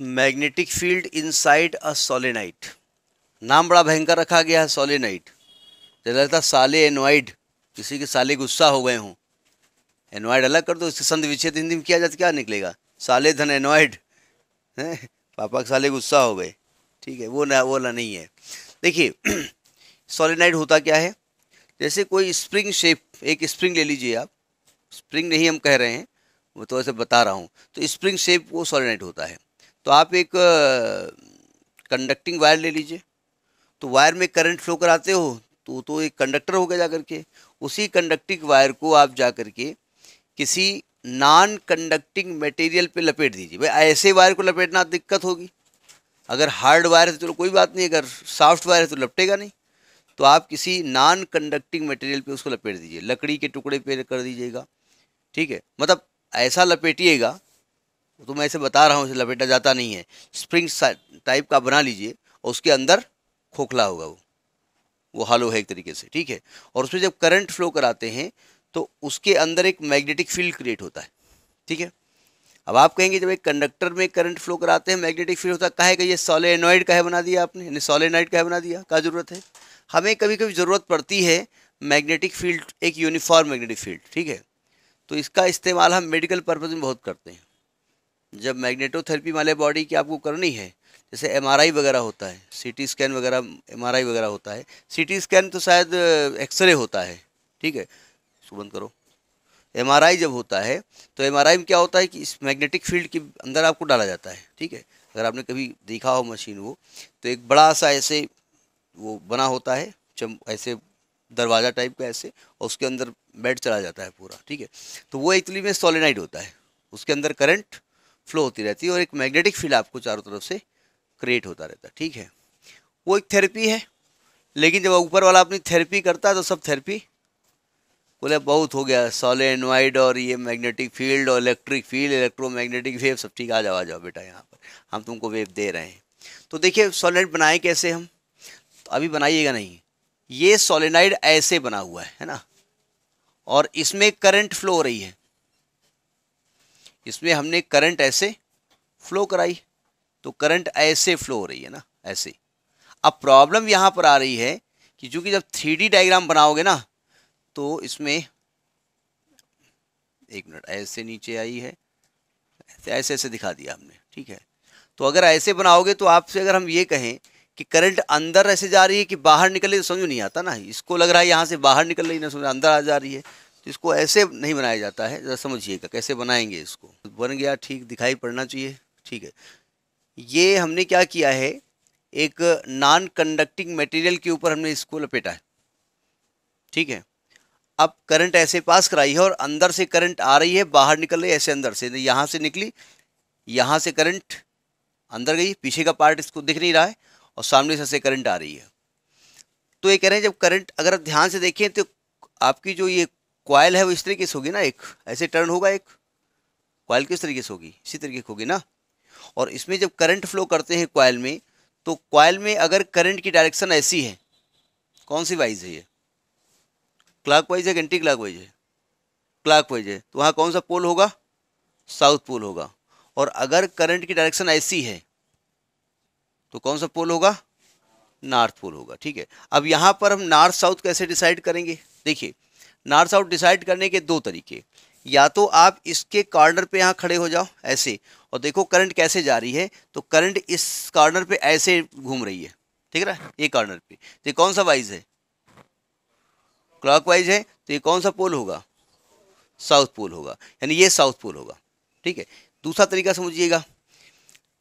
Magnetic field inside a solenoid नाम बड़ा भयंकर रखा गया है सोलेनाइट जैसा लगता साले एनवाइड किसी के साले गुस्सा हो गए हों। एनवाइड अलग कर दो इससे संध विच्छेद हिंदी में किया जाए तो क्या निकलेगा? साले धन एनवाइड हैं? पापा के साले गुस्सा हो गए। ठीक है, वो ना वो ना नहीं है। देखिए सोलेनाइड होता क्या है? जैसे कोई स्प्रिंग शेप एक स्प्रिंग ले लीजिए आप। स्प्रिंग नहीं हम कह रहे हैं, वो तो ऐसे बता रहा हूँ। तो स्प्रिंग शेप वो सोलेनाइड होता है। तो आप एक कंडक्टिंग वायर ले लीजिए। तो वायर में करंट फ्लो कराते हो तो तो एक कंडक्टर हो गया जा करके उसी कंडक्टिंग वायर को आप जा करके किसी नॉन कंडक्टिंग मटेरियल पे लपेट दीजिए। भाई, ऐसे वायर को लपेटना दिक्कत होगी। अगर हार्ड वायर है तो चलो कोई बात नहीं, अगर सॉफ्ट वायर है तो लपटेगा नहीं। तो आप किसी नॉन कंडक्टिंग मटेरियल पे उसको लपेट दीजिए। लकड़ी के टुकड़े पे कर दीजिएगा। ठीक है? मतलब ऐसा लपेटिएगा तो मैं ऐसे बता रहा हूँ, इसे लपेटा जाता नहीं है। स्प्रिंग टाइप का बना लीजिए और उसके अंदर खोखला होगा वो। वो हालो है एक तरीके से, ठीक है? और उसमें जब करंट फ्लो कराते हैं तो उसके अंदर एक मैग्नेटिक फ़ील्ड क्रिएट होता है, ठीक है? अब आप कहेंगे, जब एक कंडक्टर में करंट फ्लो कराते हैं मैग्नेटिक फ़ील्ड होता है, कहे कि ये सोलेनॉइड का है बना दिया आपने? यानी सोलेनॉइड का है बना दिया, क्या ज़रूरत है? हमें कभी कभी ज़रूरत पड़ती है मैग्नेटिक फ़ील्ड एक यूनिफॉर्म मैग्नेटिक फ़ील्ड ठीक है? तो इसका इस्तेमाल हम मेडिकल पर्पज़ में बहुत करते हैं। जब मैग्नेटोथेरेपी वाले बॉडी की आपको करनी है, जैसे एमआरआई वगैरह होता है सी स्कैन वगैरह एमआरआई वगैरह होता है सी स्कैन तो शायद एक्सरे होता है, ठीक है? सुबंद करो। एमआरआई जब होता है तो एमआरआई में क्या होता है कि इस मैग्नेटिक फ़ील्ड के अंदर आपको डाला जाता है, ठीक है? अगर आपने कभी देखा हो मशीन वो तो एक बड़ा सा ऐसे वो बना होता है, चम, ऐसे दरवाज़ा टाइप का ऐसे, और उसके अंदर बेड चला जाता है पूरा, ठीक है? तो वो एक्चुअली में सोलिनाइड होता है, उसके अंदर करंट फ्लो होती रहती है और एक मैग्नेटिक फ़ील्ड आपको चारों तरफ़ से क्रिएट होता रहता है, ठीक है? वो एक थेरेपी है, लेकिन जब ऊपर वाला अपनी थेरेपी करता है तो सब थेरेपी बोले, बहुत हो गया सोलेनवाइड और ये मैग्नेटिक फ़ील्ड और इलेक्ट्रिक फ़ील्ड इलेक्ट्रोमैग्नेटिक वेव सब ठीक आ जाओ आ जाओ बेटा यहाँ पर। हम तुमको वेव दे रहे हैं। तो देखिए सोलेनाइड बनाए कैसे हम? तो अभी बनाइएगा नहीं। ये सोलेनाइड ऐसे बना हुआ है है ना? और इसमें करंट फ्लो हो रही है। इसमें हमने करंट ऐसे फ्लो कराई तो करंट ऐसे फ्लो हो रही है ना, ऐसे। अब प्रॉब्लम यहाँ पर आ रही है कि चूँकि जब थ्री डायग्राम बनाओगे ना तो इसमें एक मिनट, ऐसे नीचे आई है, ऐसे ऐसे दिखा दिया हमने, ठीक है। तो अगर ऐसे बनाओगे तो आपसे अगर हम ये कहें कि करंट अंदर ऐसे जा रही है कि बाहर निकल रही तो समझ नहीं आता ना, इसको लग रहा है यहाँ से बाहर निकल रही ना समझ, अंदर आ जा रही है तो इसको ऐसे नहीं बनाया जाता है, जरा समझिएगा, कैसे बनाएँगे इसको? बन गया, ठीक, दिखाई पड़ना चाहिए, ठीक है। ये हमने क्या किया है, एक नॉन कंडक्टिंग मटेरियल के ऊपर हमने इसको लपेटा है, ठीक है। अब करंट ऐसे पास कराई है और अंदर से करंट आ रही है, बाहर निकल रही है, ऐसे अंदर से यहाँ से निकली, यहाँ से करंट अंदर गई, पीछे का पार्ट इसको दिख नहीं रहा है और सामने से ऐसे करंट आ रही है। तो ये कह रहे हैं, जब करंट अगर आप ध्यान से देखें तो आपकी जो ये क्वाइल है वो इस तरीके से होगी ना एक, ऐसे टर्न होगा एक। क्वाइल किस तरीके से होगी? इसी तरीके की होगी ना। और इसमें जब करंट फ्लो करते हैं क्वाइल में तो क्वाइल में अगर करंट की डायरेक्शन ऐसी है, कौन सी वाइज है ये? क्लाक वाइज है एंटी क्लाक वाइज है? क्लाक वाइज है। तो वहाँ कौन सा पोल होगा? साउथ पोल होगा। और अगर करंट की डायरेक्शन ऐसी है तो कौन सा पोल होगा? नॉर्थ पोल होगा। ठीक है। अब यहाँ पर हम नॉर्थ साउथ कैसे डिसाइड करेंगे? देखिए नॉर्थ साउथ डिसाइड करने के दो तरीके। या तो आप इसके कॉर्नर पे यहाँ खड़े हो जाओ, ऐसे। और देखो करंट कैसे जा रही है? तो करंट इस कॉर्नर पे ऐसे घूम रही है। ठीक है ये कॉर्नर पे। तो ये कौन सा वाइज है? क्लॉकवाइज है तो ये कौन सा पोल होगा? साउथ पोल होगा। यानी ये साउथ पोल होगा। ठीक है? दूसरा तरीका समझिएगा।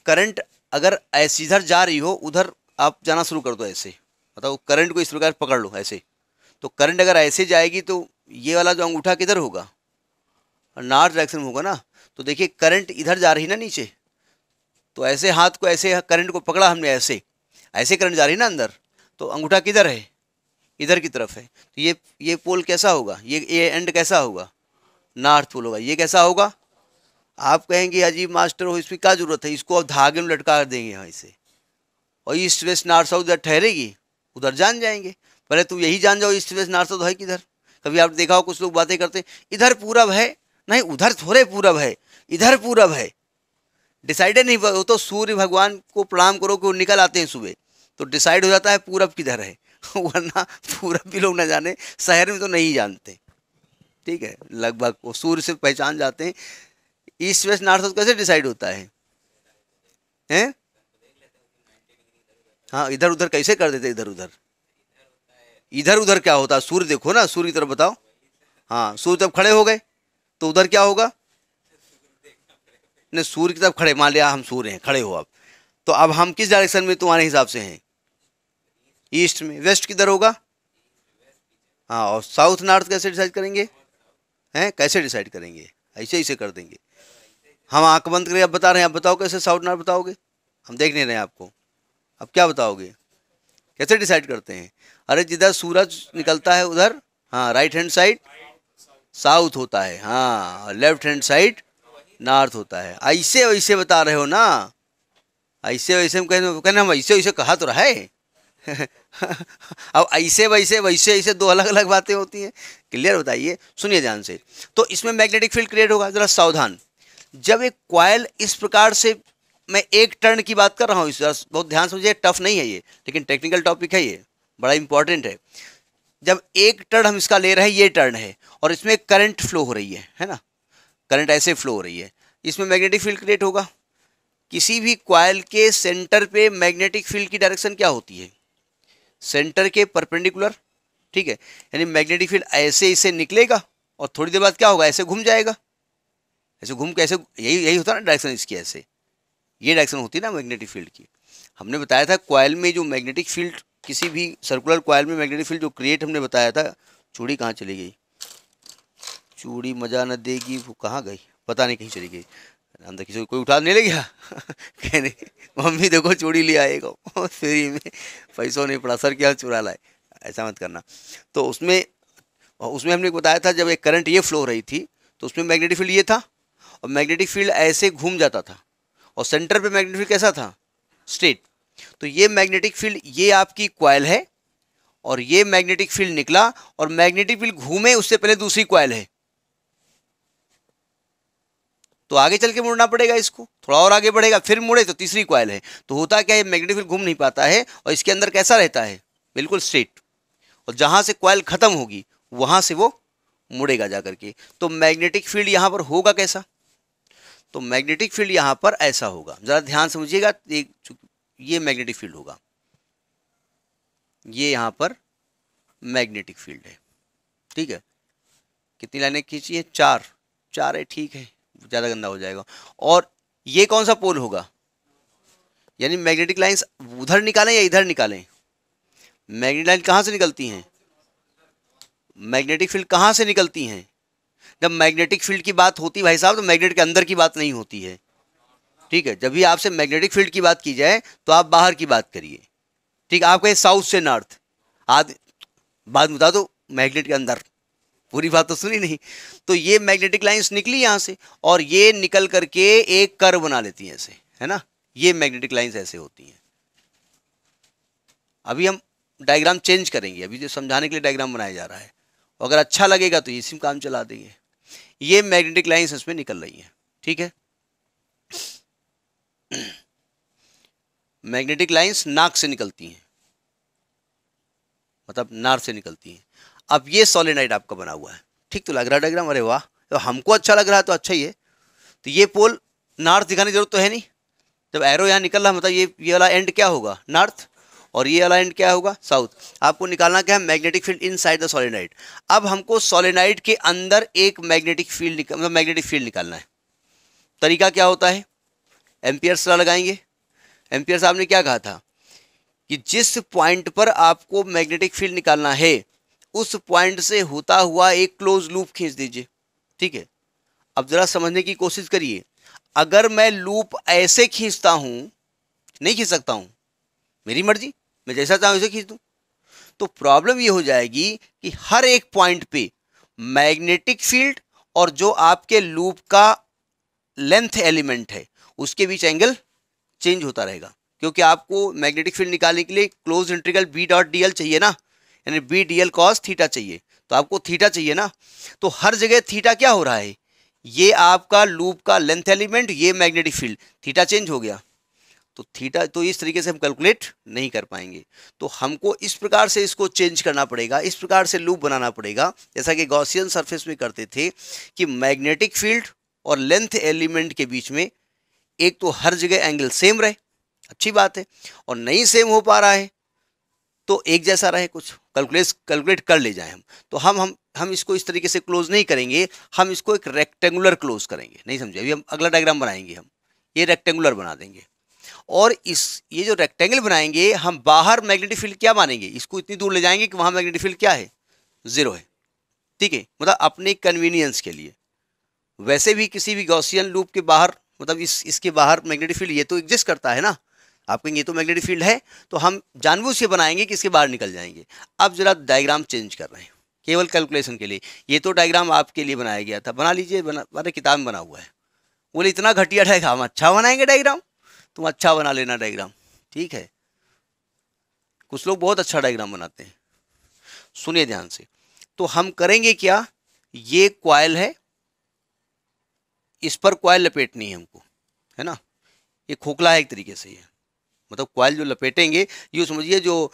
करंट अगर ऐसे, इधर जा रही हो, उधर आप जाना शुरू कर दो ऐसे। मतलब करंट को इस प्रकार पकड़ लो, ऐसे। तो करंट अगर ऐसे जाएगी तो ये वाला जो अंगूठा किधर होगा? नॉर्थ डायरेक्शन में होगा ना? तो देखिए करंट इधर जा रही ना नीचे। तो ऐसे हाथ को, ऐसे करंट को पकड़ा हमने ऐसे। ऐसे करंट जा रही ना अंदर। तो अंगूठा किधर है? इधर की तरफ़ है। तो ये ये पोल कैसा होगा? ये ये एंड कैसा होगा? नॉर्थ पोल होगा। ये कैसा होगा? आप कहेंगे, अजीब मास्टर हो इसमें क्या ज़रूरत है? इसको अब धागे में लटका देंगे यहाँ इसे। और ईस्ट वेस्ट नॉर्थ साउथ इधर ठहरेगी? उधर जान जाएँगे। पहले तुम यही जान जाओ, ईस्ट वेस्ट नॉर्थ साउथ है किधर? कभी आप देखा हो, कुछ लोग बातें करते इधर पूरब है। नहीं, उधर थोड़े पूरब है, इधर पूरब है। डिसाइडेड नहीं, वो तो सूर्य भगवान को प्रणाम करो कि वो निकल आते हैं सुबह। तो डिसाइड हो जाता है पूरब किधर है। वरना पूरब भी लोग ना जाने, शहर में तो नहीं जानते। ठीक है, लगभग वो सूर्य से पहचान जाते हैं। ईस्ट वेस्ट नॉर्थ साउथ कैसे डिसाइड होता है? हैं? हाँ इधर उधर कैसे कर देते इधर उधर इधर उधर क्या होता? है सूर्य देखो ना, सूर्य की तरफ़ बताओ। हाँ सूर्य जब खड़े हो गए तो उधर क्या होगा? नहीं, सूर्य की तरफ़ खड़े, मान लिया हम सूर्य हैं, खड़े हो अब। तो अब हम किस डायरेक्शन में, तुम्हारे हिसाब से हैं? ईस्ट में। वेस्ट किधर होगा? हाँ और साउथ नॉर्थ कैसे डिसाइड करेंगे? हैं? कैसे डिसाइड करेंगे? ऐसे ऐसे कर देंगे। हम आँख बंद करें अब बता रहे हैं, आप बताओ कैसे साउथ नॉर्थ बताओगे? हम देख नहीं रहे हैं आपको। अब क्या बताओगे? कैसे डिसाइड करते हैं? अरे जिधर सूरज निकलता है उधर हाँ राइट हैंड साइड साउथ होता है हाँ लेफ़्ट हैंड साइड नॉर्थ होता है। ऐसे वैसे बता रहे हो ना? ऐसे वैसे हम कहने कहने हम ऐसे वैसे कहा तो रहा है। अब ऐसे वैसे वैसे ऐसे दो अलग अलग बातें होती हैं। क्लियर बताइए, सुनिए ध्यान से। तो इसमें मैग्नेटिक फ़ील्ड क्रिएट होगा, जरा सावधान। जब एक क्वाइल इस प्रकार से, मैं एक टर्न की बात कर रहा हूँ, इस बहुत ध्यान समझिए टफ नहीं है ये, लेकिन टेक्निकल टॉपिक है ये। बड़ा इंपॉर्टेंट है। जब एक टर्न हम इसका ले रहे हैं, ये टर्न है और इसमें करंट फ्लो हो रही है है ना? करंट ऐसे फ्लो हो रही है। इसमें मैग्नेटिक फ़ील्ड क्रिएट होगा। किसी भी क्वाइल के सेंटर पे मैग्नेटिक फ़ील्ड की डायरेक्शन क्या होती है? सेंटर के परपेंडिकुलर ठीक है? यानी मैग्नेटिक फ़ील्ड ऐसे इसे निकलेगा और थोड़ी देर बाद क्या होगा? ऐसे घूम जाएगा। ऐसे घूम के ऐसे, यही यही होता ना डायरेक्शन इसकी ऐसे। ये डायरेक्शन होती है ना मैग्नेटिक फ़ील्ड की। हमने बताया था क्वाइल में जो मैग्नेटिक फ़ील्ड किसी भी सर्कुलर क्वाइल में मैग्नेटिक फ़ील्ड जो क्रिएट हमने बताया था, चूड़ी कहाँ चली गई? चूड़ी मज़ा न देगी, वो कहाँ गई? पता नहीं कहीं चली गई। अंदर किसी को कोई उठा नहीं ले गया। कहने मम्मी देखो, चूड़ी ले आएगा फ्री में पैसों नहीं पड़ा, सर क्या चुरा लाए। ऐसा मत करना। तो उसमें उसमें हमने बताया था, जब एक करंट ये फ्लो रही थी तो उसमें मैग्नेटिक फ़ील्ड ये था, और मैग्नेटिक फ़ील्ड ऐसे घूम जाता था। और सेंटर पे मैग्नेटिक फ़ील्ड कैसा था? स्ट्रेट तो ये मैग्नेटिक फ़ील्ड ये आपकी क्वाइल है और ये मैग्नेटिक फ़ील्ड निकला और मैग्नेटिक फ़ील्ड घूमे, उससे पहले दूसरी क्वाइल है। तो आगे चल के मुड़ना पड़ेगा इसको, थोड़ा और आगे बढ़ेगा, फिर मुड़े तो तीसरी क्वाइल है। तो होता क्या है मैग्नेटिक फ़ील्ड घूम नहीं पाता है और इसके अंदर कैसा रहता है? बिल्कुल स्ट्रेट और जहाँ से क्वाइल खत्म होगी, वहाँ से वो मुड़ेगा जाकर के तो मैग्नेटिक फ़ील्ड यहाँ पर होगा कैसा? तो मैग्नेटिक फ़ील्ड यहाँ पर ऐसा होगा। ज़रा ध्यान समझिएगा ये मैग्नेटिक फ़ील्ड होगा। ये यहाँ पर मैग्नेटिक फ़ील्ड है। ठीक है? कितनी लाइनें खींची है? चार। चार है, ठीक है। ज़्यादा गंदा हो जाएगा। और ये कौन सा पोल होगा? यानी मैग्नेटिक लाइंस उधर निकालें या इधर निकालें? मैग्नेटिक लाइन कहाँ से निकलती हैं? मैग्नेटिक फ़ील्ड कहाँ से निकलती हैं? जब मैग्नेटिक फ़ील्ड की बात होती भाई साहब तो मैग्नेट के अंदर की बात नहीं होती है। ठीक है, जब भी आपसे मैग्नेटिक फ़ील्ड की बात की जाए तो आप बाहर की बात करिए। ठीक है आप कहें साउथ से नॉर्थ आज बात बता दो मैग्नेट के अंदर। पूरी बात तो सुनी नहीं। तो ये मैग्नेटिक लाइंस निकली यहाँ से, और ये निकल करके एक कर बना लेती हैं ऐसे, है ना? ये मैग्नेटिक लाइंस ऐसे होती हैं। अभी हम डायग्राम चेंज करेंगे, अभी जो समझाने के लिए डायग्राम बनाया जा रहा है। अगर अच्छा लगेगा तो इसी में काम चला देंगे। ये मैग्नेटिक लाइन्स इसमें निकल रही हैं, ठीक है? मैग्नेटिक लाइंस नाक से निकलती हैं। मतलब नार से निकलती हैं। अब ये सोलेनाइड आपका बना हुआ है। ठीक तो लग रहा है डायग्राम? अरे वाह तो हमको अच्छा लग रहा है तो अच्छा ही है। तो ये पोल नॉर्थ दिखाने की ज़रूरत तो है नहीं। जब एरो यहाँ निकल रहा है मतलब ये ये वाला एंड क्या होगा? नॉर्थ। और ये वाला एंड क्या होगा? साउथ आपको निकालना क्या है? Magnetic field inside the solenoid अब हमको सोलेनाइड के अंदर एक मैग्नेटिक फ़ील्ड मतलब मैग्नेटिक फ़ील्ड निकालना है। तरीका क्या होता है? एम्पियर सला लगाएँगे। एम्पियर साहब ने क्या कहा था कि जिस पॉइंट पर आपको मैग्नेटिक फ़ील्ड निकालना है, उस पॉइंट से होता हुआ एक क्लोज लूप खींच दीजिए। ठीक है? अब ज़रा समझने की कोशिश करिए। अगर मैं लूप ऐसे खींचता हूँ, नहीं खींच सकता हूँ, मेरी मर्ज़ी, मैं जैसा चाहूँ वैसे खींच दूँ। तो प्रॉब्लम ये हो जाएगी कि हर एक पॉइंट पे मैग्नेटिक फ़ील्ड और जो आपके लूप का लेंथ एलिमेंट है उसके बीच एंगल चेंज होता रहेगा। क्योंकि आपको मैग्नेटिक फ़ील्ड निकालने के लिए close integral B dot D L चाहिए ना? यानी B D L cos theta चाहिए। तो आपको थीटा चाहिए ना? तो हर जगह थीटा क्या हो रहा है? ये आपका लूप का लेंथ एलिमेंट ये मैग्नेटिक फ़ील्ड थीटा चेंज हो गया। तो थीटा तो इस तरीके से हम कैलकुलेट नहीं कर पाएँगे। तो हमको इस प्रकार से इसको चेंज करना पड़ेगा, इस प्रकार से लूप बनाना पड़ेगा। जैसा कि गॉसियन सरफेस में करते थे कि मैग्नेटिक फ़ील्ड और लेंथ एलिमेंट के बीच में एक तो हर जगह एंगल सेम रहे, अच्छी बात है, और नहीं सेम हो पा रहा है तो एक जैसा रहे कुछ कैलकुलेट कैलकुलेट कर ले जाए हम। तो हम हम हम इसको इस तरीके से क्लोज नहीं करेंगे, हम इसको एक रेक्टेंगुलर क्लोज करेंगे, नहीं समझे? अभी हम अगला डायग्राम बनाएँगे हम, ये रेक्टेंगुलर बना देंगे। और इस, ये जो रेक्टेंगल बनाएँगे, हम बाहर मैग्नेटिक फ़ील्ड क्या मानेंगे? इसको इतनी दूर ले जाएँगे कि वहाँ मैग्नेटिक फ़ील्ड क्या है? ज़ीरो है। ठीक है? मतलब अपने कन्वीनियंस के लिए। वैसे भी किसी भी गौसियन लूप के बाहर मतलब इस, इसके बाहर मैग्नेटिक फ़ील्ड ये तो एग्जिस्ट करता है ना। आप कहेंगे ये तो मैग्नेटिक फ़ील्ड है तो हम जानबूझ के बनाएँगे कि इसके बाहर निकल जाएँगे। अब जरा डायग्राम चेंज कर रहे हैं, केवल कैलकुलेशन के लिए। ये तो डायग्राम आपके लिए बनाया गया था। बना लीजिए, बना किताब में बना हुआ है। बोले, इतना घटिया डायग्राम अच्छा बनाएँगे डायग्राम तुम अच्छा बना लेना डायग्राम ठीक है। कुछ लोग बहुत अच्छा डायग्राम बनाते हैं। सुनिए ध्यान से। तो हम करेंगे क्या? ये क्वाइल है इस पर क्वाइल लपेटनी है हमको है ना? ये खोखला है एक तरीके से ये। मतलब क्वाइल जो लपेटेंगे ये समझिए जो आ,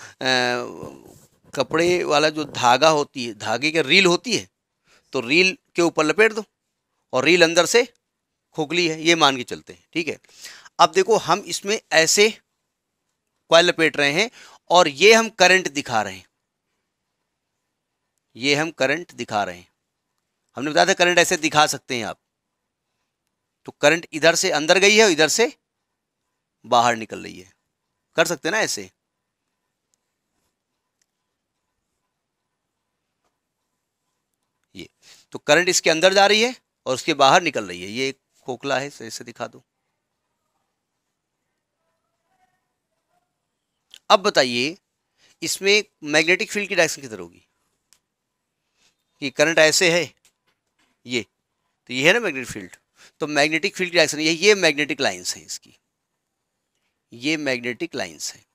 कपड़े वाला जो धागा होती है धागे की रील होती है तो रील के ऊपर लपेट दो और रील अंदर से खोखली है ये मान के चलते हैं ठीक है? अब देखो हम इसमें ऐसे क्वाइल लपेट रहे हैं और ये हम करंट दिखा रहे हैं। ये हम करंट दिखा रहे हैं। हमने बताया था करंट ऐसे दिखा सकते हैं आप। तो करंट इधर से अंदर गई है और इधर से बाहर निकल रही है। कर सकते ना ऐसे? ये तो करंट इसके अंदर जा रही है और उसके बाहर निकल रही है। ये एक खोखला है ऐसे दिखा दो। अब बताइए, इसमें मैग्नेटिक फ़ील्ड की डायरेक्शन किधर होगी? कि करंट ऐसे है, ये तो ये है ना मैग्नेटिक फ़ील्ड। तो मैग्नेटिक फ़ील्ड की डायरेक्शन ये ये मैग्नेटिक लाइन्स है इसकी। ये मैग्नेटिक लाइन्स है।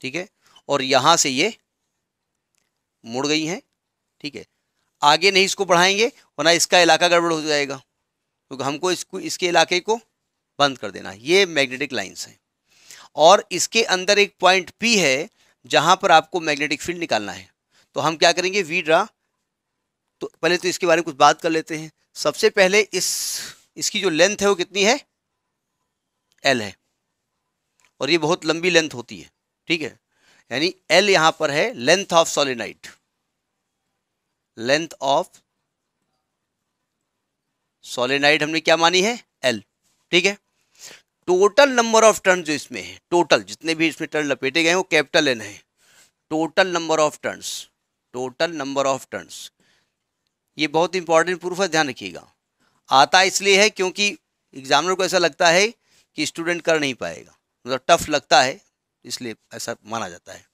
ठीक है? और यहाँ से ये मुड़ गई हैं। ठीक है? आगे नहीं इसको बढ़ाएँगे, वरना इसका इलाका गड़बड़ हो जाएगा। क्योंकि तो हमको इसको, इसके इलाके को बंद कर देना ये मैग्नेटिक लाइन्स हैं। और इसके अंदर एक पॉइंट पी है, जहाँ पर आपको मैग्नेटिक फ़ील्ड निकालना है। तो हम क्या करेंगे? वी ड्रा तो पहले तो इसके बारे में कुछ बात कर लेते हैं। सबसे पहले इस, इसकी जो लेंथ है वो कितनी है? एल है। और ये बहुत लंबी लेंथ होती है, ठीक है? यानी एल यहाँ पर है length of solenoid length of solenoid हमने क्या मानी है? एल ठीक है? टोटल नंबर ऑफ़ टर्न जो इसमें है टोटल जितने भी इसमें टर्न लपेटे गए हैं, वो कैपिटल एन है। Total number of turns total number of turns ये बहुत इंपॉर्टेंट प्रूफ है, ध्यान रखिएगा। आता इसलिए है क्योंकि एग्जामिनर को ऐसा लगता है कि स्टूडेंट कर नहीं पाएगा। मतलब टफ लगता है, इसलिए ऐसा माना जाता है।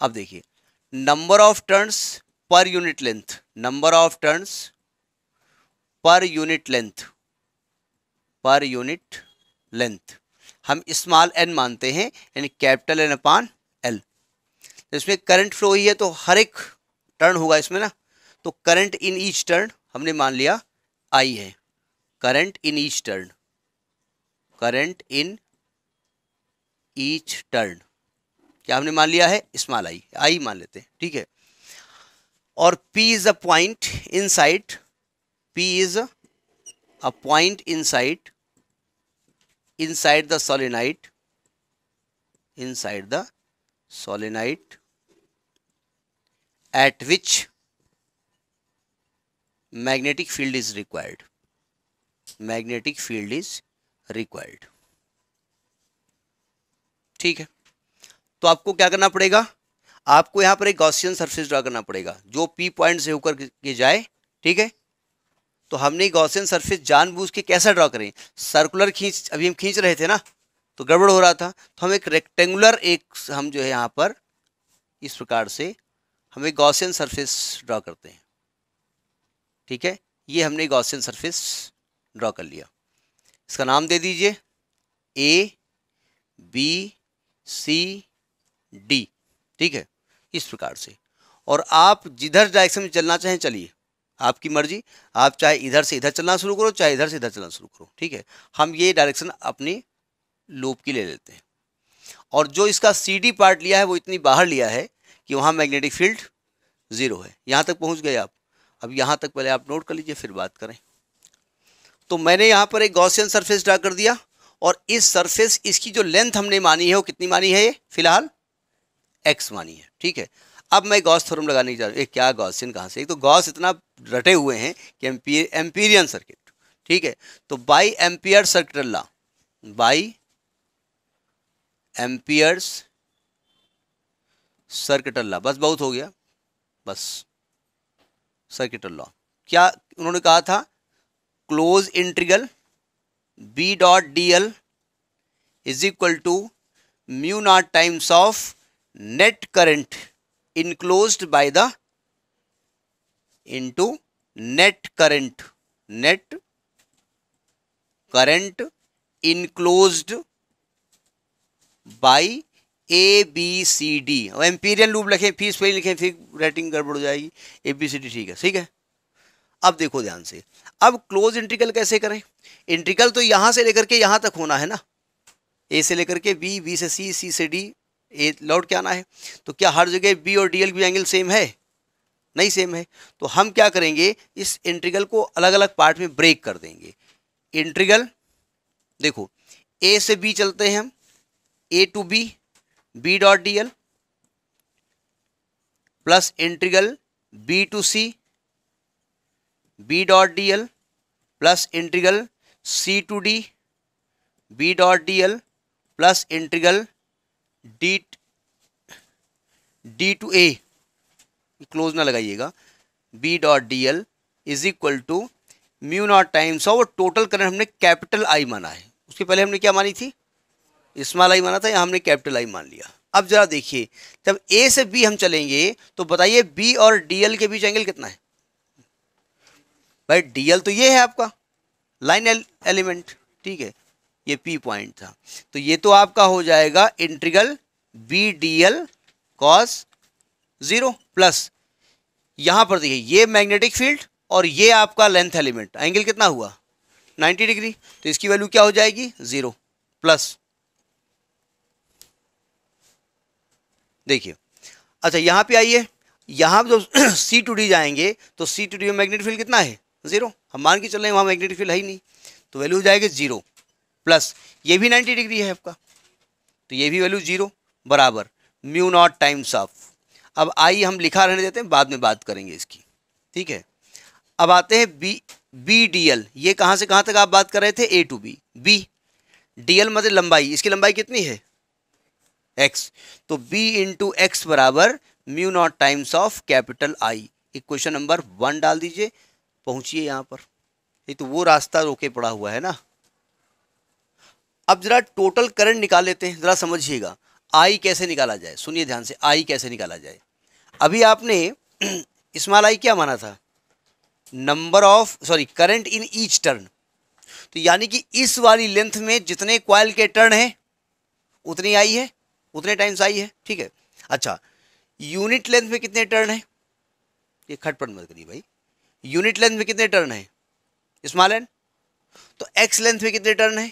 अब देखिए number of turns per unit length number of turns per unit length per unit length हम स्मॉल एन मानते हैं, यानी कैपिटल एन अपान एल इसमें करंट फ्लो ही है तो हर एक टर्न होगा इसमें ना। तो करंट इन ईच टर्न हमने मान लिया आई है। Current in each turn. Current in each turn. क्या हमने मान लिया है? Small I. आई मान लेते हैं, ठीक है? और P is a point inside P is a point inside inside the the inside the solenoid, at which magnetic field is required. Magnetic field is required. ठीक है? तो आपको क्या करना पड़ेगा? आपको यहाँ पर एक गॉसियन सरफेस ड्रा करना पड़ेगा, जो पी पॉइंट से होकर के जाए, ठीक है? तो हमने गॉसियन सरफेस जानबूझ के कैसा ड्रा करें? सर्कुलर खींच, अभी हम खींच रहे थे ना तो गड़बड़ हो रहा था। तो हम एक रेक्टेंगुलर एक हम जो है यहाँ पर, इस प्रकार से हम एक गॉसियन सरफेस ड्रा करते हैं। ठीक है? ये हमने गॉसियन सरफेस ड्रॉ कर लिया। इसका नाम दे दीजिए ए बी सी डी ठीक है? इस प्रकार से। और आप जिधर डायरेक्शन में चलना चाहें चलिए। आपकी मर्ज़ी। आप चाहे इधर से इधर चलना शुरू करो, चाहे इधर से इधर चलना शुरू करो। ठीक है? हम ये डायरेक्शन अपनी लूप की ले लेते हैं। और जो इसका सी डी पार्ट लिया है, वो इतनी बाहर लिया है कि वहाँ मैग्नेटिक फ़ील्ड ज़ीरो है। यहाँ तक पहुँच गए आप। अब यहाँ तक पहले आप नोट कर लीजिए, फिर बात करें। तो मैंने यहाँ पर एक गौसियन सरफेस ड्रा कर दिया, और इस सरफेस इसकी जो लेंथ हमने मानी है, वो कितनी मानी है ये? फ़िलहाल एक्स मानी है, ठीक है? अब मैं गॉस थ्योरम लगाने जा रहा हूँ। क्या गॉसियन कहाँ से? एक तो गॉस इतना रटे हुए हैं कि एम्पीरियन सर्किट ठीक है? तो by ampere circuit law. By ampere's circuit law. बस बहुत हो गया। बस। सर्किट लॉ क्या उन्होंने कहा था? Closed integral B dot D L is equal to mu naught times of net current enclosed by the into net current net current enclosed by A B C D और Amperian loop लिखें फ़ीस पे लिखें, फिर writing गड़बड़ हो जाएगी। ए B C D ठीक है ठीक है? अब देखो ध्यान से। अब क्लोज इंट्रिकल कैसे करें? इंट्रिकल तो यहाँ से लेकर के यहाँ तक होना है ना? ए से लेकर के बी बी से सी सी से डी ए लौट के आना है। तो क्या हर जगह बी और डी एल भी एंगल सेम है? नहीं सेम है। तो हम क्या करेंगे? इस इंट्रिकल को अलग अलग पार्ट में ब्रेक कर देंगे। इंट्रिकल देखो ए से बी चलते हैं हम। A to B B dot D L plus integral B to C B dot D L plus integral C to D B dot D L plus integral D D to A close ना लगाइएगा। B dot D L is equal to mu naught times और total current हमने capital I माना है। उसके पहले हमने क्या मानी थी? स्मॉल आई माना था यहाँ हमने कैपिटल आई मान लिया? अब जरा देखिए, जब ए से बी हम चलेंगे तो बताइए बी और डीएल के बीच एंगल कितना है? भाई डीएल तो ये है आपका लाइन एलिमेंट ठीक है? ये पी पॉइंट था। तो ये तो आपका हो जाएगा integral B D L cos zero plus यहाँ पर देखिए, ये मैग्नेटिक फ़ील्ड और ये आपका लेंथ एलिमेंट एंगल कितना हुआ? 90 डिग्री तो इसकी वैल्यू क्या हो जाएगी? ज़ीरो प्लस देखिए अच्छा यहाँ पे आइए, यहाँ जो सी टू डी जाएँगे तो सी टू डी में मैग्नेटिक फ़ील्ड कितना है? ज़ीरो हम मान के चल रहे हैं वहाँ मैग्नेटिक फ़ील्ड है ही नहीं। तो वैल्यू हो जाएगी ज़ीरो प्लस ये भी नाइन्टी डिग्री है आपका। तो ये भी वैल्यू ज़ीरो बराबर म्यू नॉट टाइम्स ऑफ़ अब आई हम लिखा रहने देते हैं, बाद में बात करेंगे इसकी। ठीक है? अब आते हैं बी बी डी एल ये कहाँ से कहाँ तक आप बात कर रहे थे? A to B B D L मतलब लंबाई, इसकी लंबाई कितनी है? एक्स तो बी इंटू एक्स बराबर mu naught times of capital I equation number one डाल दीजिए। पहुंचिए यहाँ पर। ये तो वो रास्ता रोके पड़ा हुआ है ना। अब जरा टोटल करंट निकाल लेते हैं। जरा समझिएगा। आई कैसे निकाला जाए? सुनिए ध्यान से। आई कैसे निकाला जाए? अभी आपने स्मॉल आई क्या माना था? Number of sorry current in each turn तो यानी कि इस वाली लेंथ में जितने क्वाइल के टर्न है, उतनी आई है। उतने टाइम्स आई है, ठीक है? अच्छा यूनिट लेंथ में कितने टर्न है? ये खटपट मत करिए भाई। यूनिट लेंथ में कितने टर्न है? स्मॉल एन तो एक्स लेंथ में कितने टर्न है?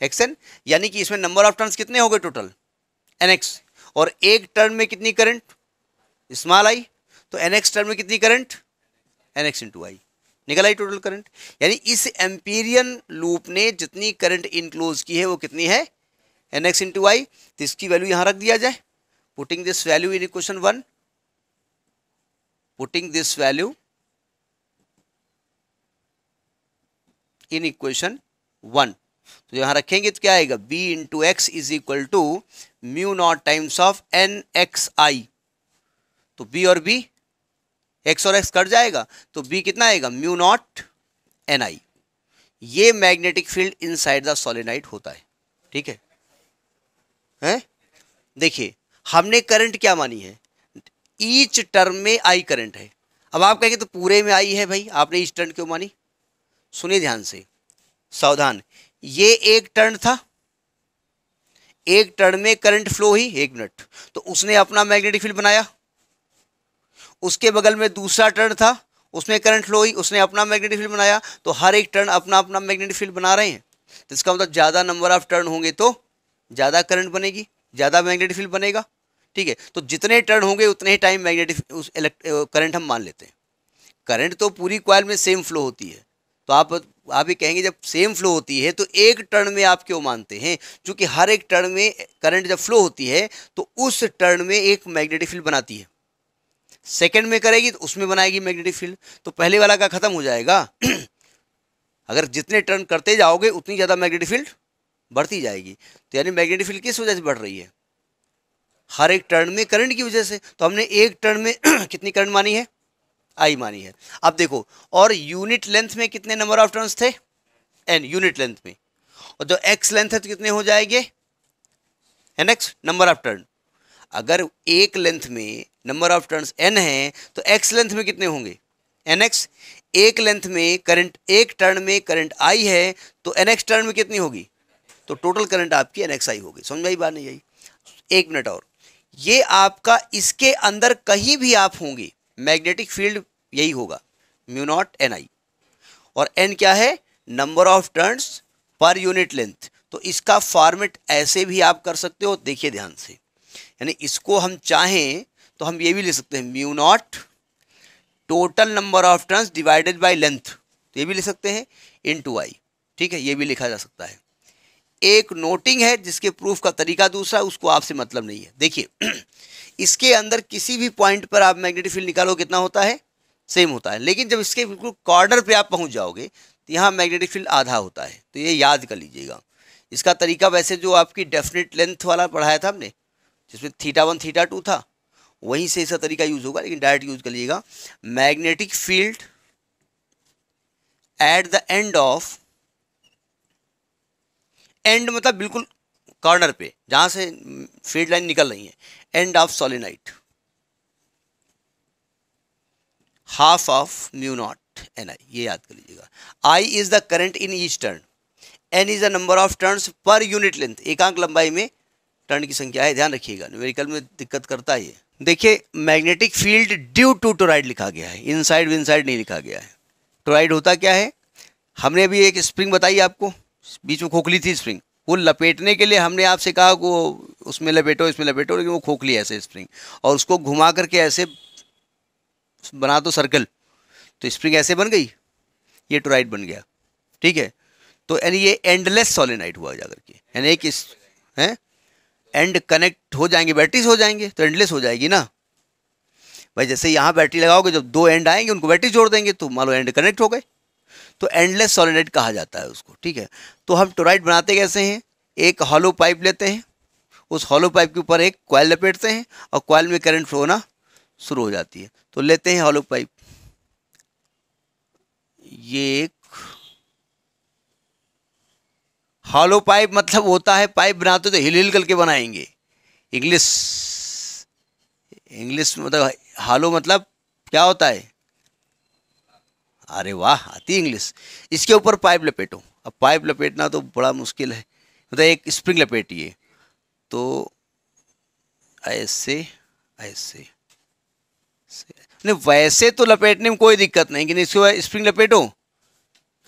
एक्स एन यानी कि इसमें नंबर ऑफ़ टर्न्स कितने हो गए टोटल एन एक्स और एक टर्न में कितनी करंट स्मॉल आई तो एन एक्स टर्न में कितनी current N X into I निकल आई टोटल करंट यानी इस एम्पीरियन लूप ने जितनी करंट इनक्लोज की है, वो कितनी है? एन एक्स इंटू वाई तो इसकी वैल्यू यहाँ रख दिया जाए। Putting this value in equation one putting this value in equation one तो यहाँ रखेंगे तो क्या आएगा? B into X is equal to mu naught times of N X I तो b और b, x और x कट जाएगा। तो b कितना आएगा? म्यू नॉट एन आई ये magnetic field inside the solenoid होता है। ठीक है? हैं? देखिए, हमने करंट क्या मानी है? ईच टर्म में आई करंट है। अब आप कहेंगे तो पूरे में आई है भाई, आपने ईच टर्न क्यों मानी? सुनिए ध्यान से। सावधान, ये एक टर्न था। एक टर्न में करंट फ्लो ही एक मिनट तो उसने अपना मैग्नेटिक फ़ील्ड बनाया। उसके बगल में दूसरा टर्न था, उसमें करंट फ्लो हुई, उसने अपना मैग्नेटिक फ़ील्ड बनाया। तो हर एक टर्न अपना अपना मैग्नेटिक फ़ील्ड बना रहे हैं। तो इसका मतलब ज़्यादा नंबर ऑफ़ टर्न होंगे तो ज़्यादा करंट बनेगी, ज़्यादा मैग्नेटिक फ़ील्ड बनेगा, ठीक है? तो जितने टर्न होंगे, उतने ही टाइम मैग्नेटिक उस करंट हम मान लेते हैं। करंट तो पूरी क्वाइल में सेम फ्लो होती है। तो आप आप ये कहेंगे, जब सेम फ्लो होती है तो एक टर्न में आप क्यों मानते हैं? क्योंकि हर एक टर्न में करंट जब फ्लो होती है तो उस टर्न में एक मैग्नेटिक फ़ील्ड बनाती है। सेकंड में करेगी तो उसमें बनाएगी मैग्नेटिक फ़ील्ड। तो पहले वाला का खत्म हो जाएगा। अगर जितने टर्न करते जाओगे, उतनी ज़्यादा मैग्नेटिक फ़ील्ड बढ़ती जाएगी। तो यानी मैग्नेटिक फ़ील्ड किस वजह से बढ़ रही है? हर एक टर्न में करंट की वजह से। तो हमने एक टर्न में कितनी करंट मानी है? आई मानी है। अब देखो, और यूनिट लेंथ में कितने नंबर ऑफ़ टर्न्स थे? एन, यूनिट लेंथ में। और जो एक्स लेंथ है तो कितने हो जाएँगे? N X, number of turn. अगर एक लेंथ में नंबर ऑफ़ टर्न्स एन है तो एक्स लेंथ में कितने होंगे? N X. एक लेंथ में करंट, एक टर्न में करंट आई है तो एन एक्स टर्न में कितनी होगी? तो टोटल करंट आपकी एन आई होगी समझ में आई बात नहीं आई? एक मिनट और। ये आपका, इसके अंदर कहीं भी आप होंगे मैग्नेटिक फ़ील्ड यही होगा म्यू नॉट एन आई और एन क्या है? Number of turns per unit length तो इसका फॉर्मेट ऐसे भी आप कर सकते हो, देखिए ध्यान से। यानी इसको हम चाहें तो हम ये भी ले सकते हैं mu naught total number of turns divided by length तो ये भी ले सकते हैं इन टू आई ठीक है, ये भी लिखा जा सकता है। एक नोटिंग है जिसके प्रूफ का तरीका दूसरा उसको आपसे मतलब नहीं है। देखिए, इसके अंदर किसी भी पॉइंट पर आप मैग्नेटिक फ़ील्ड निकालो, कितना होता है? सेम होता है। लेकिन जब इसके बिल्कुल कॉर्डर पे आप पहुँच जाओगे तो यहाँ मैग्नेटिक फ़ील्ड आधा होता है। तो ये याद कर लीजिएगा। इसका तरीका वैसे जो आपकी डेफिनेट लेंथ वाला पढ़ाया था हमने, जिसमें थीटा वन थीटा टू था, वहीं से इसका तरीका यूज़ होगा, लेकिन डायरेक्ट यूज़ कर लीजिएगा। Magnetic field at the end of end मतलब बिल्कुल कॉर्नर पे, जहाँ से फ़ील्ड लाइन निकल रही है। End of solenoid half of mu naught N I ये याद कर लीजिएगा। I is the current in each turn N is the number of turns per unit length एकांक लंबाई में टर्न की संख्या है, ध्यान रखिएगा। न्यूमेरिकल में दिक्कत करता है देखिए magnetic field due to toroid लिखा गया है। इन साइड विन साइड नहीं लिखा गया है। टोराइड होता क्या है? हमने अभी एक स्प्रिंग बताई आपको। बीच में खोखली थी स्प्रिंग। वो लपेटने के लिए हमने आपसे कहा कि वो उसमें लपेटो, इसमें लपेटो, लेकिन वो खोखली ऐसे स्प्रिंग। और उसको घुमा करके ऐसे बना दो सर्कल। तो स्प्रिंग ऐसे बन गई, ये टोराइड बन गया। ठीक है? तो यानी ये एंडलेस सोलेनाइट हुआ जाकर के। यानी एक है? एंड कनेक्ट हो जाएँगे, बैटरीज हो जाएँगे तो एंडलेस हो जाएगी ना? भाई जैसे यहाँ बैटरी लगाओगे, जब दो एंड आएँगे, उनको बैटरी जोड़ देंगे तो मान लो एंड कनेक्ट हो गए। तो एंडलेस सोलिनाइट कहा जाता है उसको, ठीक है? तो हम टोराइड बनाते कैसे हैं? एक हॉलो पाइप लेते हैं, उस हॉलो पाइप के ऊपर एक क्वाइल लपेटते हैं और क्वाइल में करंट फ्लो होना शुरू हो जाती है। तो लेते हैं हॉलो पाइप ये एक हॉलो पाइप मतलब होता है पाइप बनाते तो हिल हिल करके बनाएँगे। इंग्लिश इंग्लिश मतलब हॉलो मतलब क्या होता है? अरे वाह, आती इंग्लिश इसके ऊपर पाइप लपेटो। अब पाइप लपेटना तो बड़ा मुश्किल है। मतलब एक स्प्रिंग लपेटिए। तो ऐसे ऐसे नहीं, वैसे तो लपेटने में कोई दिक्कत नहीं कि इसके बाद स्प्रिंग लपेटो।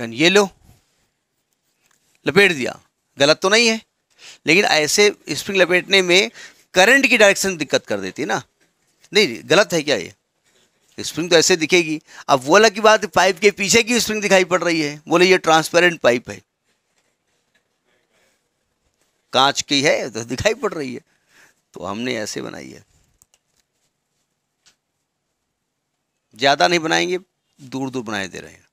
ये लो। लपेट दिया। गलत तो नहीं है। लेकिन ऐसे स्प्रिंग लपेटने में करंट की डायरेक्शन दिक्कत कर देती है ना। नहीं, गलत है क्या ये? स्प्रिंग तो ऐसे दिखेगी। अब वो अलग की बात पाइप के पीछे की स्प्रिंग दिखाई पड़ रही है। बोले, ये ट्रांसपेरेंट पाइप है। कांच की है तो दिखाई पड़ रही है। तो हमने ऐसे बनाई है। ज़्यादा नहीं बनाएँगे दूर दूर बनाए दे रहे हैं।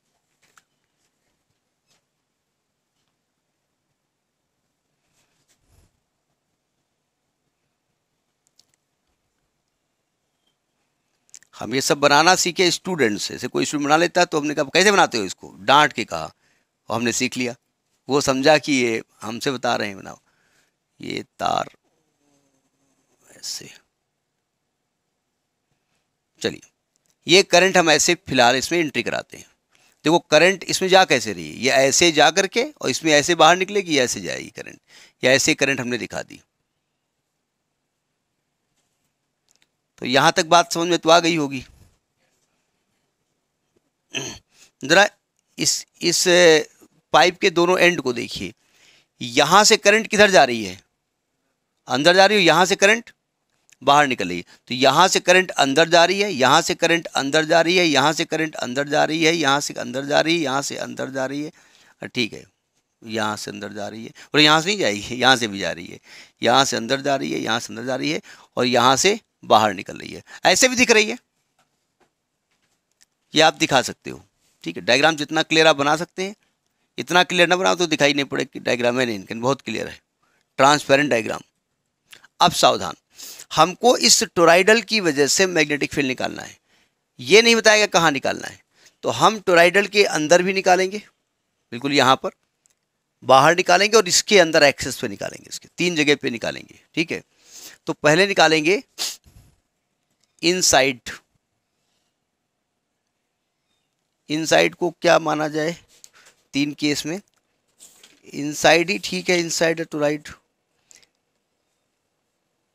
हम ये सब बनाना सीखे स्टूडेंट से। कोई स्टूडेंट बना लेता तो हमने कहा, कैसे बनाते हो इसको? डांट के कहा और हमने सीख लिया। वो समझा कि ये हमसे बता रहे हैं, बनाओ। ये तार ऐसे। चलिए, ये करंट हम ऐसे फ़िलहाल इसमें एंट्री कराते हैं। देखो करंट इसमें जा कैसे रही है? ये ऐसे जा करके और इसमें ऐसे बाहर निकलेगी ऐसे जाएगी करंट या ऐसे करंट हमने दिखा दी तो यहाँ तक बात समझ में तो आ गई होगी ज़रा इस इस पाइप के दोनों एंड को देखिए यहाँ से करंट किधर जा रही है अंदर जा रही है यहाँ से करंट बाहर निकल रही है तो यहाँ से करंट अंदर जा रही है यहाँ से करंट अंदर जा रही है यहाँ से करंट अंदर जा रही है यहाँ से अंदर जा रही है यहाँ से अंदर जा रही है ठीक है यहाँ से अंदर जा रही है और यहाँ से नहीं जाएगी यहाँ से भी जा रही है यहाँ से अंदर जा रही है यहाँ से अंदर जा रही है और यहाँ से बाहर निकल रही है। ऐसे भी दिख रही है? ये आप दिखा सकते हो। ठीक है डायग्राम जितना क्लियर आप बना सकते हैं। इतना क्लियर ना बनाओ तो दिखाई नहीं पड़े कि डायग्राम है नहीं बहुत क्लियर है। ट्रांसपेरेंट डायग्राम अब सावधान। हमको इस टोराइडल की वजह से मैग्नेटिक फ़ील्ड निकालना है। ये नहीं बताएगा कहाँ निकालना है। तो हम टोराइडल के अंदर भी निकालेंगे। बिल्कुल यहाँ पर। बाहर निकालेंगे और इसके अंदर एक्सेस पे निकालेंगे इसके। तीन जगह पे निकालेंगे। ठीक है? तो पहले निकालेंगे इनसाइड। इनसाइड को क्या माना जाए? तीन केस में। इनसाइड ही ठीक है, inside to right.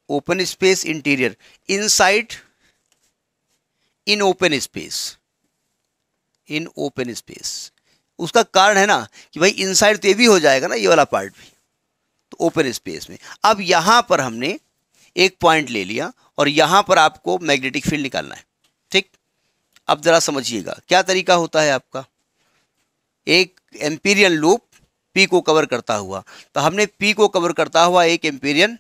Open space, interior. Inside, in open space. In open space. उसका कारण है ना कि भाई इनसाइड तो ये भी हो जाएगा ना, ये वाला पार्ट भी। तो ओपन स्पेस में। अब यहाँ पर हमने एक पॉइंट ले लिया और यहाँ पर आपको मैग्नेटिक फ़ील्ड निकालना है। ठीक? अब ज़रा समझिएगा, क्या तरीका होता है आपका? एक एम्पीरियन लूप पी को कवर करता हुआ। तो हमने पी को कवर करता हुआ एक एम्पीरियन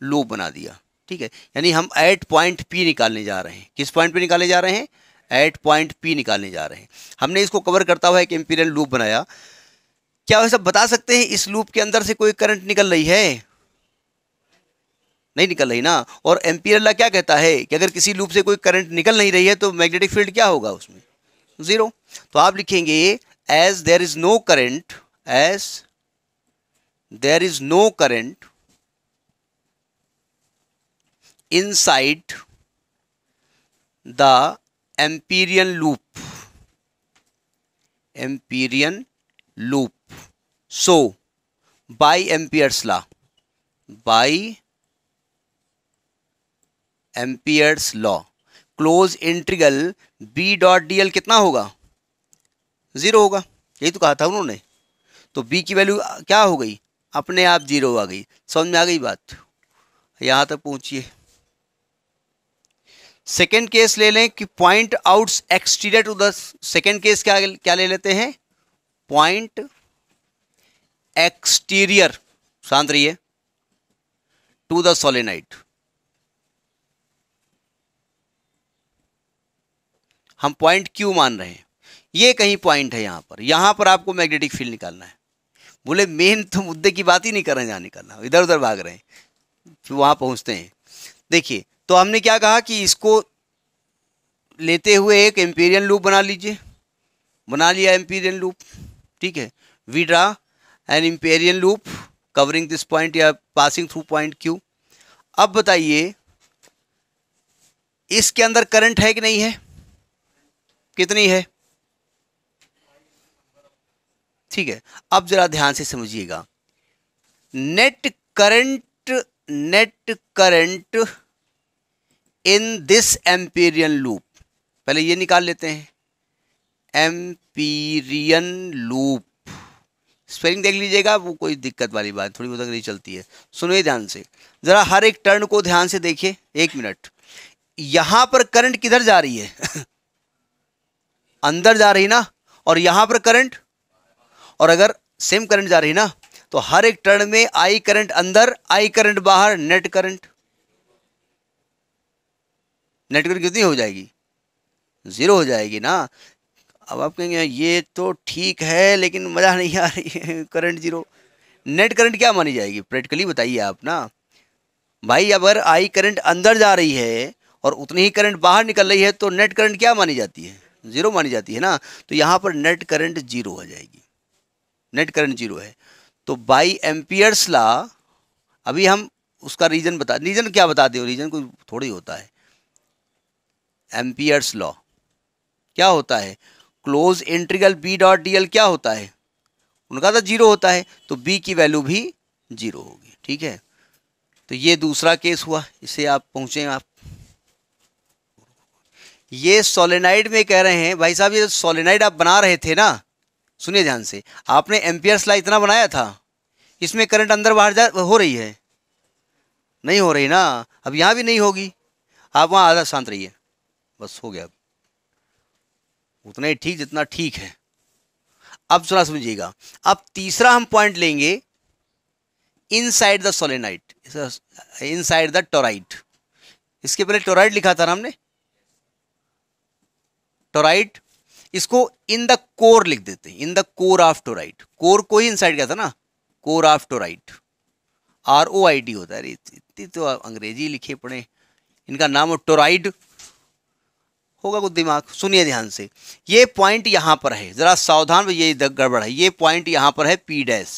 लूप बना दिया। ठीक है? यानी हम एट पॉइंट पी निकालने जा रहे हैं। किस पॉइंट पे निकालने जा रहे हैं? एट पॉइंट पी निकालने जा रहे हैं। हमने इसको कवर करता हुआ एक एम्पीरियन लूप बनाया। क्या वह सब बता सकते हैं इस लूप के अंदर से कोई करंट निकल रही है? नहीं निकल रही ना। और एम्पियर ला क्या कहता है कि अगर किसी लूप से कोई करंट निकल नहीं रही है तो मैग्नेटिक फ़ील्ड क्या होगा उसमें? ज़ीरो तो आप लिखेंगे as there is no current as there is no current side the Empyrean loop Empyrean loop so by Ampere's law, by ampere's law. Close integral B dot D L कितना होगा? Zero होगा। यही तो कहा था उन्होंने। तो बी की वैल्यू क्या हो गई? अपने आप ज़ीरो आ गई। समझ में आ गई बात? यहाँ तक पहुँचिए। सेकेंड केस ले लें कि point out exterior to the second case क्या क्या ले लेते हैं? पॉइंट एक्सटीरियर शांत रहिए। टू द सोलेनाइट हम पॉइंट क्यू मान रहे हैं। ये कहीं पॉइंट है यहाँ पर। यहाँ पर आपको मैग्नेटिक फ़ील्ड निकालना है। बोले, मेन तो मुद्दे की बात ही नहीं कर रहे हैं जहाँ निकालना इधर उधर भाग रहे हैं। फिर वहाँ पहुँचते हैं। देखिए तो हमने क्या कहा कि इसको लेते हुए एक एम्पीरियन लूप बना लीजिए। बना लिया एम्पीरियन लूप ठीक है? We draw an amperian loop covering this point या पासिंग थ्रू पॉइंट क्यू अब बताइए, इसके अंदर करंट है कि नहीं है? कितनी है? ठीक है, अब जरा ध्यान से समझिएगा। Net current net current in this amperian loop पहले ये निकाल लेते हैं। एम्पीरियन लूप स्पेलिंग देख लीजिएगा, वो कोई दिक्कत वाली बात, थोड़ी बहुत अंग्रेज़ी चलती है। सुनिए ध्यान से। ज़रा हर एक टर्न को ध्यान से देखिए, एक मिनट। यहाँ पर करंट किधर जा रही है? अंदर जा रही ना, और यहाँ पर करंट और अगर सेम करंट जा रही ना तो हर एक टर्न में आई करंट अंदर आई करंट बाहर नेट करंट नेट करंट कितनी हो जाएगी? ज़ीरो हो जाएगी ना। अब आप कहेंगे, ये तो ठीक है, लेकिन मज़ा नहीं आ रही है करंट ज़ीरो नेट करंट क्या मानी जाएगी? प्रैक्टिकली बताइए आप ना। भाई, अगर आई करंट अंदर जा रही है, और उतनी ही करंट बाहर निकल रही है तो नेट करंट क्या मानी जाती है? ज़ीरो मानी जाती है ना तो यहाँ पर नेट करंट ज़ीरो हो जाएगी। नेट करंट ज़ीरो है। तो बाई एम्पियर्स ला अभी हम उसका रीजन बता रीजन क्या बता दे रीजन कोई थोड़ी होता है। एम्पियर्स लॉ क्या होता है? Close integral B dot D L क्या होता है? उनका तो ज़ीरो होता है तो बी की वैल्यू भी ज़ीरो होगी, ठीक है? तो ये दूसरा केस हुआ, इसे आप पहुँचे, आप ये सोलेनाइड में कह रहे हैं, भाई साहब, ये सोलेनाइड आप बना रहे थे ना? सुनिए ध्यान से, आपने एम्पियर्स ला इतना बनाया था, इसमें करंट अंदर बाहर जा, हो रही है। नहीं हो रही ना? अब यहाँ भी नहीं होगी। आप वहाँ आधा शांत रहिए। बस हो गया अब। उतना ही ठीक जितना ठीक है। अब सुना समझिएगा। अब तीसरा हम पॉइंट लेंगे inside the solenoid inside the toroid इसके पहले टोराइड लिखा था ना हमने? टोराइड इसको इन द कोर लिख देते हैं। In the core of toroid core को ही इनसाइड क्या था ना? Core of toroid R O I D होता है। इतनी तो अंग्रेज़ी लिखे पढ़े। इनका नाम टोराइड होगा कुछ दिमाग। सुनिए ध्यान से। ये पॉइंट यहाँ पर है। ज़रा सावधान ये गड़बड़ है। ये पॉइंट यहाँ पर है P dash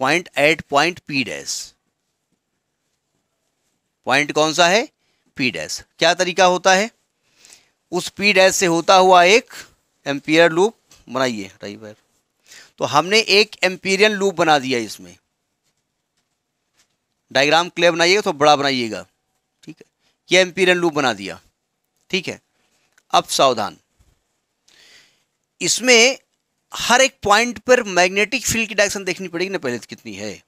point at point P dash point कौन सा है? पी डैश क्या तरीका होता है? उस पी डैश से होता हुआ एक एम्पियर लूप बनाइए ड्राइवर तो हमने एक एम्पीरियन लूप बना दिया इसमें। डायग्राम क्लियर बनाइएगा तो बड़ा बनाइएगा। ठीक है? यह एम्पीरियन लूप बना दिया। ठीक है? अब सावधान। इसमें हर एक पॉइंट पर मैग्नेटिक फ़ील्ड की डायरेक्शन देखनी पड़ेगी ना, पहले तो कितनी है।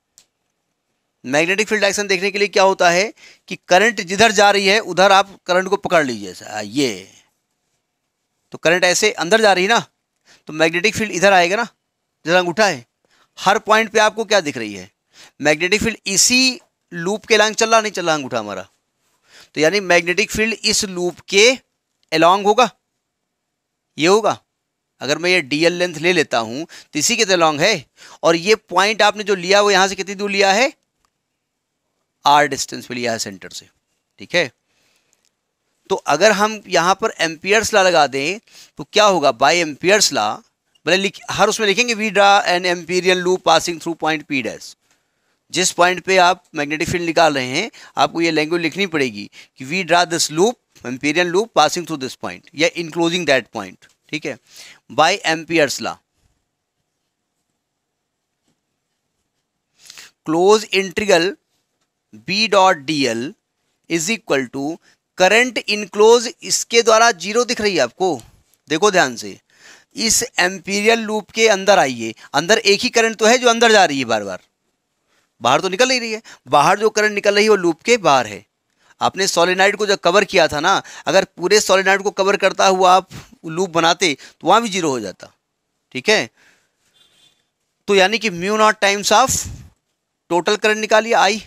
मैग्नेटिक फ़ील्ड डायरेक्शन देखने के लिए क्या होता है कि करंट जिधर जा रही है, उधर आप करंट को पकड़ लीजिए। ये। तो करंट ऐसे अंदर जा रही है ना तो मैग्नेटिक फ़ील्ड इधर आएगा ना, जरा अंगूठा है, हर पॉइंट पे आपको क्या दिख रही है? मैग्नेटिक फ़ील्ड इसी लूप के लांग चल रहा, नहीं चल रहा अंगूठा हमारा। तो यानी मैग्नेटिक फ़ील्ड इस लूप के एलॉन्ग होगा, ये होगा। अगर मैं ये डीएल लेंथ ले लेता हूँ तो इसी के तो एलॉन्ग है। और ये पॉइंट आपने जो लिया, वो यहाँ से कितनी दूर लिया है? आर डिस्टेंस पे लिया है सेंटर से, ठीक है? तो अगर हम यहाँ पर एम्पियर्स ला लगा दें तो क्या होगा? बाय एम्पियर्स ला भले हर उसमें लिखेंगे we draw an amperian loop passing through point P dash जिस पॉइंट पे आप मैग्नेटिक फ़ील्ड निकाल रहे हैं, आपको ये लैंग्वेज लिखनी पड़ेगी कि we draw this loop amperian loop passing through this point या इनक्लोजिंग दैट पॉइंट ठीक है? By Ampere's law close integral B dot D L is equal to current enclose इसके द्वारा ज़ीरो दिख रही है आपको? देखो ध्यान से। इस एम्पीरियल लूप के अंदर आइए। अंदर एक ही करंट तो है जो अंदर जा रही है बार बार बाहर तो निकल नहीं रही है। बाहर जो करंट निकल रही है वो लूप के बाहर है। आपने सोलिनाइड को जब कवर किया था ना, अगर पूरे सोलिनाइड को कवर करता हुआ आप लूप बनाते तो वहाँ भी ज़ीरो हो जाता। ठीक है? तो यानी कि mu naught times of total current निकालिए, आई।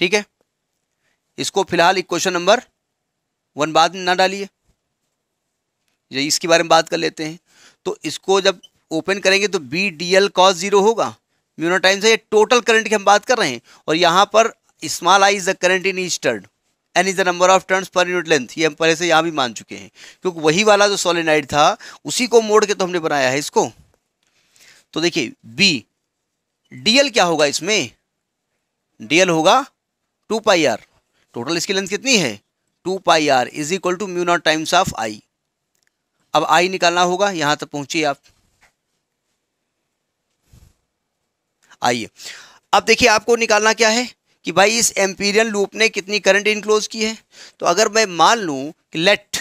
ठीक है? इसको फ़िलहाल इक्वेशन नंबर वन बाद में ना डालिए। इसके बारे में बात कर लेते हैं। तो इसको जब ओपन करेंगे तो B D L cos zero होगा। म्यूनो टाइम्स है, ये टोटल करंट की हम बात कर रहे हैं। और यहाँ पर small I is the current in each turn N is the number of turns per unit length ये हम पहले से यहाँ भी मान चुके हैं। क्योंकि वही वाला जो सोलिनाइड था, उसी को मोड़ के तो हमने बनाया है इसको। तो देखिए बी डीएल क्या होगा इसमें? डीएल होगा टू पाई आर टोटल इसकी लेंथ कितनी है? Two pi R is equal to mu naught times of I. अब आई निकालना होगा, यहाँ तक पहुंचिए आप। आइए। अब देखिए आपको निकालना क्या है कि भाई इस एम्पीरियल लूप ने कितनी करंट इनक्लोज की है। तो अगर मैं मान लूँ कि लेट,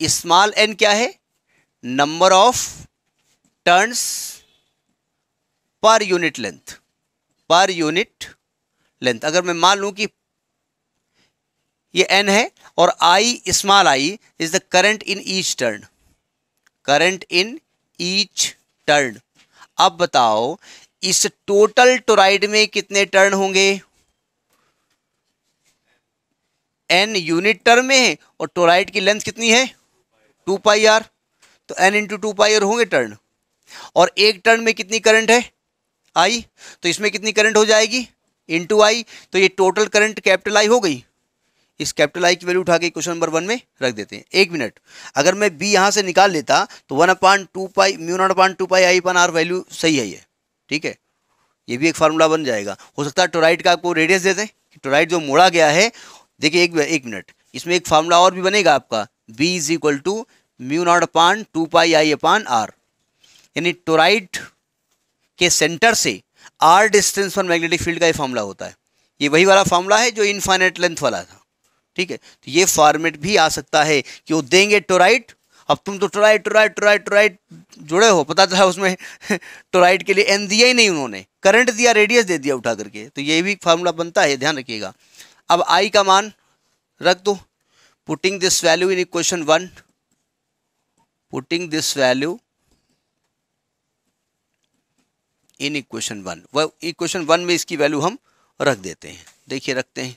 स्मॉल एन क्या है? Number of turns per unit length, per unit length. अगर मैं मान लूँ कि ये एन है और I small I is the current in each turn current in each turn अब बताओ, इस टोटल टोराइड में कितने टर्न होंगे? एन यूनिट टर्म में है और टोराइड की लेंथ कितनी है? टू पाई आर तो N into two pi R होंगे टर्न और एक टर्न में कितनी करंट है? आई तो इसमें कितनी करंट हो जाएगी? इंटू आई तो ये टोटल करंट कैपिटल आई हो गई. इस कैपिटल आई की वैल्यू उठा के क्वेश्चन नंबर वन में रख देते हैं। एक मिनट अगर मैं बी यहाँ से निकाल लेता तो one upon two pi mu naught upon two pi I upon R value सही है ये। ठीक है? ये भी एक फार्मूला बन जाएगा। हो सकता है टोराइड का आपको रेडियस दे दें कि टोराइड जो मोड़ा गया है, देखिए एक एक मिनट इसमें एक फार्मूला और भी बनेगा आपका। B is equal to mu naught upon two pi I upon R यानी टोराइड के सेंटर से आर डिस्टेंस पर मैग्नेटिक फ़ील्ड का ये फार्मूला होता है। ये वही वाला फार्मूला है जो इनफाइनेट लेंथ वाला था। ठीक है? तो ये फॉर्मेट भी आ सकता है कि वो देंगे टोराइट अब तुम तो टोराइट टोराइट टोराइट टोराइट जुड़े हो, पता चला उसमें टोराइट के लिए एन दिया ही नहीं उन्होंने। करंट दिया रेडियस दे दिया उठा करके। तो ये भी फार्मूला बनता है, ध्यान रखिएगा। अब आई का मान रख दो। Putting this value in equation one putting this value in equation one वह इक्वेशन वन में इसकी वैल्यू हम रख देते हैं। देखिए, रखते हैं।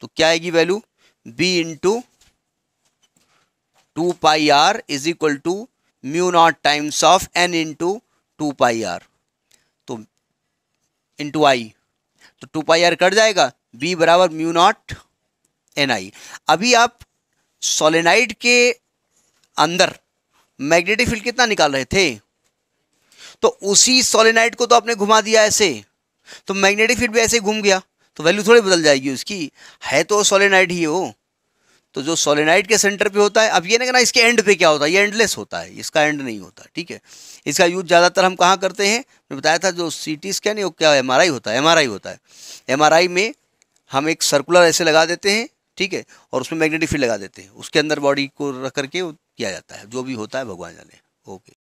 तो क्या आएगी value B into two pi R is equal to mu naught times of N into two pi R तो इंटू आई तो टू पाई आर कट जाएगा बी बराबर म्यू नॉट एन आई अभी आप सोलेनाइड के अंदर मैग्नेटिक फ़ील्ड कितना निकाल रहे थे? तो उसी सोलेनाइड को तो आपने घुमा दिया ऐसे। तो मैग्नेटिक फ़ील्ड भी ऐसे घूम गया। तो वैल्यू थोड़ी बदल जाएगी उसकी। है तो सोलेनाइड ही हो। तो जो सोलेनाइड के सेंटर पे होता है, अब ये ना कहना इसके एंड पे क्या होता है, ये एंडलेस होता है, इसका एंड नहीं होता, ठीक है? इसका यूज़ ज़्यादातर हम कहाँ करते हैं? मैंने बताया था जो सी टी स्कैन वो क्या एम होता है एमआरआई होता है। एमआरआई में हम एक सर्कुलर ऐसे लगा देते हैं, ठीक है? और उसमें मैग्नेटिक फ़ील्ड लगा देते हैं। उसके अंदर बॉडी को रख करके किया जाता है, जो भी होता है, भगवान जाने। ओके